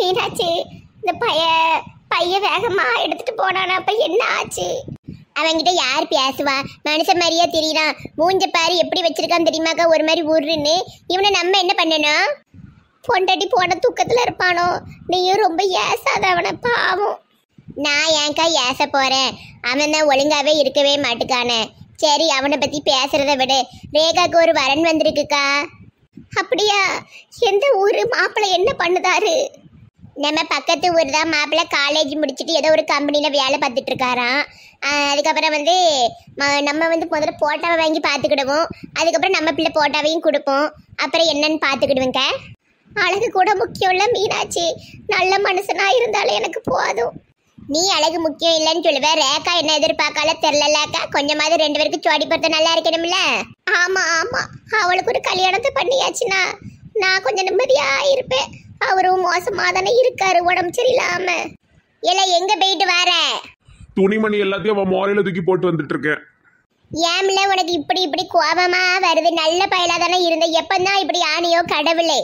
மீனாட்சி இந்த பைய பைய வேகமா எடுத்துட்டு போனானா அப்ப என்ன ஆச்சு? அவன்கிட்ட யார் பேசுவா? மனுஷன் மாதிரியா தெரியறான் மூஞ்ச பாரு எப்படி வச்சிருக்கான் தெரியுமாக்கா? ஒரு மாதிரி ஊருன்னு. இவனை நம்ம என்ன பண்ணணும் பொண்டாட்டி போன தூக்கத்துல இருப்பானோ? நீயும் ரொம்ப ஏசாத அவனை பாவம். நான் ஏன்க்கா ஏச போறேன்? அவன் தான் ஒழுங்காவே இருக்கவே மாட்டுக்கானே. சரி அவனை பத்தி பேசுறத விட. ரேகாக்கு ஒரு வரன் வந்திருக்குக்கா. அப்படியா? எந்த ஊரு? மாப்பிள்ளை என்ன பண்ணுதாரு? நம்ம பக்கத்து ஊர் தான் மாப்பிள்ளை காலேஜ் முடிச்சுட்டு ஏதோ ஒரு கம்பெனியில் வேலை பார்த்துட்டு இருக்காராம். அதுக்கப்புறம் வந்து ம- நம்ம வந்து முதல்ல போட்டாவை வாங்கி பார்த்துக்கிடுவோம். அதுக்கப்புறம் நம்ம பிள்ளை போட்டாவையும் கொடுப்போம். அப்புறம் என்னன்னு பார்த்துக்கிடுவேங்க அழகு கூட முக்கியம் இல்லை மீனாட்சி. நல்ல மனுஷனாக இருந்தாலும் எனக்கு போதும். நீ அழகு முக்கியம் இல்லைன்னு சொல்லுவ. ரேகா என்ன எதிர்பார்க்கால தெரிலலாக்கா கொஞ்சமாவது ரெண்டு பேருக்கு ஜோடி பொறுத்த நல்லா இருக்கணும்ல. ஆமாம் ஆமாம் அவளுக்கு ஒரு கல்யாணத்தை பண்ணியாச்சுன்னா நான் கொஞ்சம் நிம்மதியாக இருப்பேன். அவரும் மோசமா தானே இருக்காரு உடம்பு சரியில்லாம. இல்ல எங்க போயிட்டு வர? துணிமணி எல்லாத்தையும் அவன் மோரையில தூக்கி போட்டு வந்துட்டு இருக்கேன் ஏம்ல உனக்கு இப்படி இப்படி கோபமா வருது? நல்ல பயலா தானே இருந்த. எப்பந்தான் இப்படி ஆனியோ கடவுளே?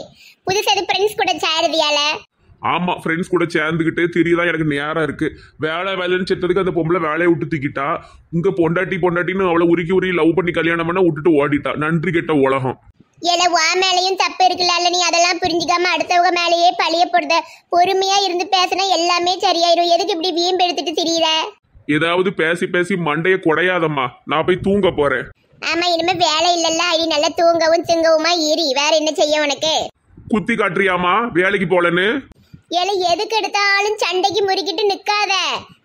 புதுசு அது ஃப்ரெண்ட்ஸ் கூட சேருதியால? ஆமா ஃப்ரெண்ட்ஸ் கூட சேர்ந்துக்கிட்டு திரியதான் எனக்கு நேரம் இருக்கு. வேலை வேலைன்னு செத்ததுக்கு அந்த பொம்பளை வேலையை விட்டு தூக்கிட்டா இங்க பொண்டாட்டி பொண்டாட்டின்னு அவளை உருக்கி உருகி லவ் பண்ணி கல்யாணம் பண்ண விட்டுட்டு ஓடிட்டா. நன்றி கெட்ட உலகம். ஏல வா மேலையும் தப்பு இருக்குல்ல நீ அதெல்லாம் புரிஞ்சுக்காம அடுத்தவங்க மேலேயே பழிய போடுத. பொறுமையா இருந்து பேசினா எல்லாமே சரியாயிரும். எதுக்கு இப்படி வீம்பு எடுத்துட்டு திரியிற? ஏதாவது பேசி பேசி மண்டைய குடையாதம்மா. நான் போய் தூங்க போறேன். ஆமா இனிமே வேலை இல்லல்ல. இனி நல்லா தூங்கவும் சிங்கவுமா இரி. வேற என்ன செய்ய உனக்கு? குத்தி காட்டுறியாமா வேலைக்கு போலன்னு? ஏல எதுக்கு எடுத்தாலும் சண்டைக்கு முறுக்கிட்டு நிக்காத.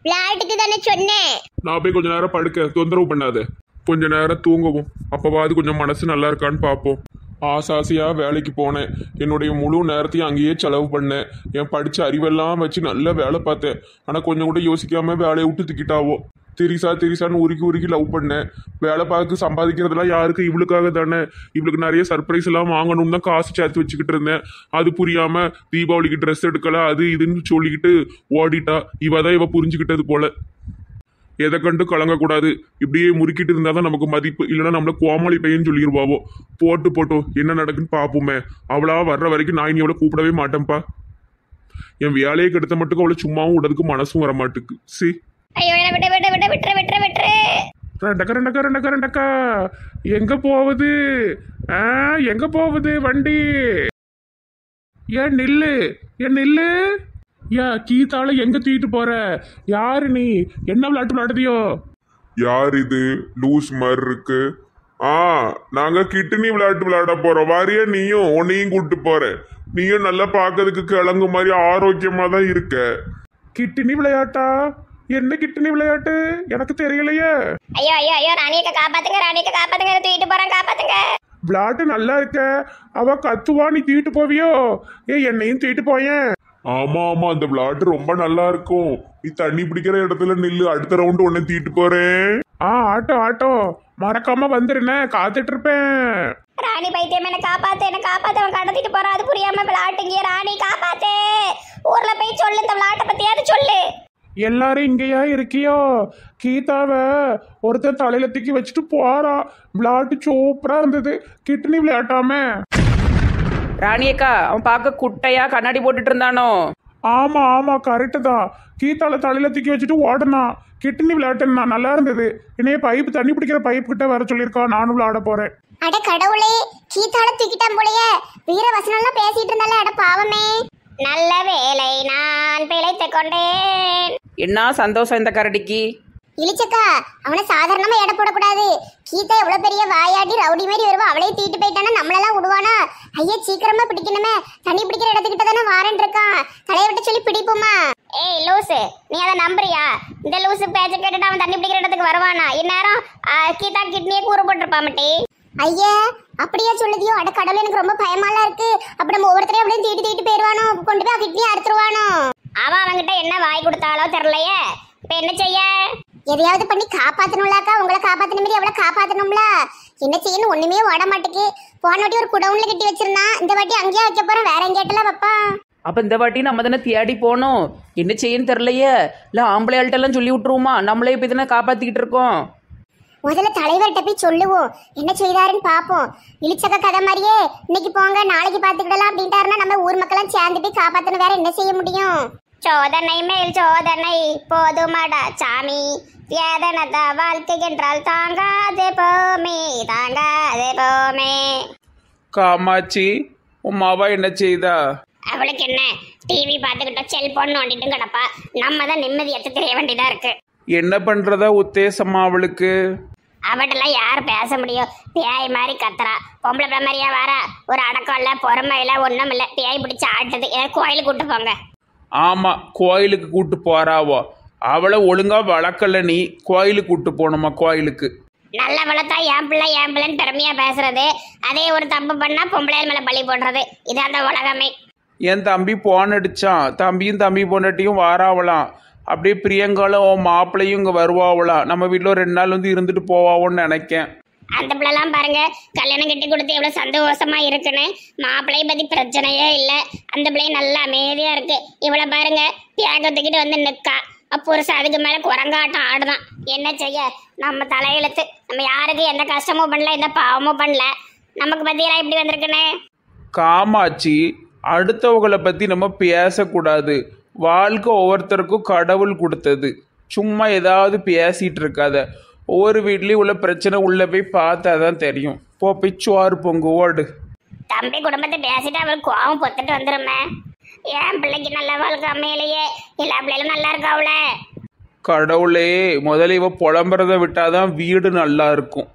விளையாட்டுக்கு தானே சொன்னேன். நான் போய் கொஞ்ச நேரம் படுக்க தொந்தரவு பண்ணாத. கொஞ்ச நேரம் தூங்கவும். அப்பவாது கொஞ்சம் மனசு நல்லா இருக்கான்னு பார்ப்போம். ஆசாசியா வேலைக்கு போனேன். என்னுடைய முழு நேரத்தையும் அங்கேயே செலவு பண்ணேன். என் படித்த அறிவெல்லாம் வச்சு நல்ல வேலை பார்த்தேன். ஆனால் கொஞ்சம் கூட யோசிக்காமல் வேலையை விட்டு திக்கிட்டாவோ. திரிசா திரிசான்னு உருக்கி உருக்கி லவ் பண்ணேன். வேலை பார்த்து சம்பாதிக்கிறதெல்லாம் யாருக்கு? இவளுக்காக தானே. இவளுக்கு நிறைய சர்ப்ரைஸ் எல்லாம் வாங்கணும்னு தான் காசு சேர்த்து வச்சுக்கிட்டு இருந்தேன். அது புரியாமல் தீபாவளிக்கு ட்ரெஸ் எடுக்கலை அது இதுன்னு சொல்லிக்கிட்டு ஓடிட்டா. இவ தான் இவ புரிஞ்சுக்கிட்டது போல. எதை கண்டு கலங்கக்கூடாது. இப்படியே முறுக்கிட்டு இருந்தால் தான் நமக்கு மதிப்பு. இல்லைன்னா நம்மள கோமாளி பையன் சொல்லிடுவாவோ போட்டு போட்டோம் என்ன நடக்குன்னு பார்ப்போமே அவளா வர்ற வரைக்கும் நான் இனி அவளை கூப்பிடவே மாட்டேன்ப்பா. என் வேலையை கெடுத்த மட்டும் அவளை சும்மாவும் விடறதுக்கு மனசும் வர மாட்டுக்கு சி ரெண்டக்கா ரெண்டக்கா ரெண்டக்கா ரெண்டக்கா. எங்க போகுது? எங்க போகுது வண்டி? ஏன் நில்லு? ஏன் நில்லு? ஏன் கீதால எங்க தூக்கிட்டு போற? யாரு நீ? என்ன விளையாட்டு விளையாடுதியோ? யார் இது? லூஸ் மாதிரி இருக்கு. ஆ நாங்க கிட்டுனி விளையாட்டு விளையாட போறோம். வாரியா நீயும் உன்னையும் கூட்டு போறேன். நீயும் நல்லா பார்க்கறதுக்கு கிழங்கு மாதிரி ஆரோக்கியமா தான் இருக்க. கிட்டினி விளையாட்டா? என்ன கிட்டினி விளையாட்டு? எனக்கு தெரியலையே. ஐயோ ஐயோ ஐயோ ராணியக்க காப்பாத்துங்க ராணியக்க காப்பாத்துங்க தூக்கிட்டு போறான் காப்பாத்துங்க. விளையாட்டு நல்லா இருக்க. அவ கத்துவா நீ தூக்கிட்டு போவியோ? ஏ என்னையும் தூக்கிட்டு போயேன். ஆமா ஆமா அந்த விளையாட்டு ரொம்ப நல்லா இருக்கும். நீ தண்ணி பிடிக்கிற இடத்துல நில்லு அடுத்த ரவுண்டு உன்னை தீட்டு போறேன். ஆ ஆட்டோ ஆட்டோ. மறக்காம வந்துருனே காத்துட்டு இருப்பேன் ராணி பைத்தியம் என்ன காப்பாத்து என்ன காப்பாத்து அவன் கடத்திட்டு போறான் அது புரியாம விளையாட்டுங்க ராணி காப்பாத்து. ஊர்ல போய் சொல்லு இந்த விளையாட்டை பத்தியாவது சொல்லு. எல்லாரும் இங்கேயா இருக்கியோ? கீதாவை ஒருத்தன் தலையில தூக்கி வச்சுட்டு போறா. விளையாட்டு சூப்பரா இருந்தது. கிட்னி விளையாட்டாம. ராணியக்கா அவன் பார்க்க குட்டையா கண்ணாடி போட்டுட்டு இருந்தானோ? ஆமா ஆமா கரெக்டு தான். கீதால தலையில தூக்கி வச்சுட்டு ஓடனா கிட்னி விளையாட்டுன்னா நல்லா இருந்தது. என்னைய பைப் தண்ணி பிடிக்கிற பைப் கிட்ட வர சொல்லியிருக்கான் நானும் விளையாட போறேன். அட கடவுளே கீதால தூக்கிட்டான் போலயே. வீர வசனம்லாம் பேசிட்டு இருந்தால அட பாவமே. நல்ல வேலை நான் பிழைத்து கொண்டேன். என்ன சந்தோஷம் இந்த கரடிக்கு? இளிச்சக்கா அவனை சாதாரணமா எடை போடக்கூடாது. கீதா எவ்வளவு பெரிய வாயாடி ரவுடி மாதிரி வருவா. அவளையும் தூக்கிட்டு போயிட்டானா ஐயா சீக்கிரமா பிடிக்கணுமே. தண்ணி பிடிக்கிற இடத்துக்கிட்ட தானே வாரன் இருக்கான். தலையை விட்டு சொல்லி பிடிப்போமா? ஏய் லூசு நீ அதை நம்புறியா? இந்த லூசு பேச்ச கேட்டுட்டு அவன் தண்ணி பிடிக்கிற இடத்துக்கு வருவானா? இந்நேரம் கீதா கிட்னியே கூறு போட்டிருப்பான் மட்டி. ஐயா அப்படியே சொல்லுதியோ? அட கடவுள் எனக்கு ரொம்ப பயமாலாம் இருக்கு. அப்ப நம்ம ஒவ்வொருத்தரையும் அப்படியே தீட்டு தீட்டு போயிருவானோ? கொண்டு போய் கிட்னி அறுத்துருவானோ? அவன் அவன்கிட்ட என்ன வாய் கொடுத்தாலோ தெரியலையே. இப்ப என்ன செய்ய? எதையாவது பண்ணி காப்பாத்தணும்லாக்கா? உங்களை காப்பாத்தின மாதிரி அவளை காப்பாத்தணும்ல? என்ன செய்யணும்? ஒண்ணுமே ஓட மாட்டேக்கு போன வாட்டி ஒரு குடவுன்ல கட்டி வச்சிருந்தான். இந்த வாட்டி அங்கேயே வைக்க போறேன். வேற எங்கேட்டலாம் வைப்பான் அப்போ இந்த வாட்டி நம்ம தானே தேடி போகணும் என்ன செய்யன்னு தெரிலையே இல்லை ஆம்பளை ஆள்கிட்டலாம் சொல்லி விட்ருவோமா நம்மளே இப்போ தானே காப்பாற்றிக்கிட்டு இருக்கோம். முதல்ல தலைவர்கிட்ட போய் சொல்லுவோம். என்ன செய்தாருன்னு பாப்போம். இழிச்சக்க கதை மாதிரியே இன்னைக்கு போங்க நாளைக்கு பாத்துக்கிடலாம் அப்படின்ட்டாருன்னா நம்ம ஊர் மக்களும் சேர்ந்து போய் காப்பாத்தணும். வேற என்ன செய்ய முடியும்? சோதனை மேல் சோதனை போதுமாடா சாமி. வேதனத வாழ்க்கை என்றால் தாங்காதே போமே தாங்காதே போமே. காமாட்சி உன் மாவா என்ன செய்தா? அவளுக்கு என்ன? டிவி பார்த்துக்கிட்டோம் செல்போன் நோண்டிட்டும் கிடப்பா. நம்ம தான் நிம்மதியத்தை தெரிய வேண்டியதா இருக்கு. என்ன பண்றதா உத்தேசமா அவளுக்கு? அவட்டெல்லாம் யார் பேச முடியும்? பேய் மாதிரி கத்துறா. பொம்பளை பிள்ளை மாதிரியா வாரா. ஒரு அடக்கம் இல்லை பொறுமை இல்லை ஒன்றும் இல்லை. பேய் பிடிச்சி ஆட்டுது. ஏதாவது கோயிலுக்கு கூட்டு போங்க. ஆமா கோயிலுக்கு கூட்டு போறாவோ? அவளை ஒழுங்கா வளர்க்கல நீ. கோயிலுக்கு கூட்டு போகணுமா கோயிலுக்கு? நல்ல வளர்த்தா என் பிள்ளை என் பிள்ளைன்னு பெருமையா பேசுறது. அதே ஒரு தப்பு பண்ணா பொம்பளையர் மேல பழி போடுறது. இதான் அந்த உலகமே. என் தம்பி போன் அடிச்சான். தம்பியும் தம்பி பொண்டாட்டியும் வாராவலாம். அப்படியே பிரியங்காலும் மாப்பிள்ளையும் இங்கே வருவாவலாம். நம்ம வீட்டில் ரெண்டு நாள் வந்து இருந்துட்டு போவாவோன்னு நினைக்கேன். அந்த பிள்ளைலாம் பாருங்க கல்யாணம் கட்டி கொடுத்து எவ்வளோ சந்தோஷமா இருக்குன்னு. மாப்பிள்ளைய பத்தி பிரச்சனையே இல்லை. அந்த பிள்ளையும் நல்லா அமைதியா இருக்கு. இவ்வளோ பாருங்க தியாகத்துக்கிட்டு வந்து நிற்கா புருஷன் அதுக்கு மேலே குரங்காட்டம் ஆடுதான். என்ன செய்ய? நம்ம தலையெழுத்து. நம்ம யாருக்கு எந்த கஷ்டமும் பண்ணல எந்த பாவமும் பண்ணல. நமக்கு பத்தியெல்லாம் இப்படி வந்திருக்குன்னு. காமாட்சி அடுத்தவங்களை பற்றி நம்ம பேசக்கூடாது. வாழ்க்கை ஒவ்வொருத்தருக்கும் கடவுள் கொடுத்தது. சும்மா ஏதாவது பேசிகிட்டு இருக்காத. ஒவ்வொரு வீட்லேயும் உள்ள பிரச்சனை உள்ளே போய் பார்த்தா தான் தெரியும். போ பிச்சுவார் பொங்கு ஓடு. தம்பி குடும்பத்தை பேசிட்டு அவர் கோவம் பொத்துட்டு வந்துருமே. என் பிள்ளைக்கு நல்ல வாழ்க்கை அமையலையே? எல்லா பிள்ளைகளும் நல்லா இருக்காவுல கடவுளே முதல்ல இவ புலம்புறத விட்டாதான் வீடு நல்லா இருக்கும்.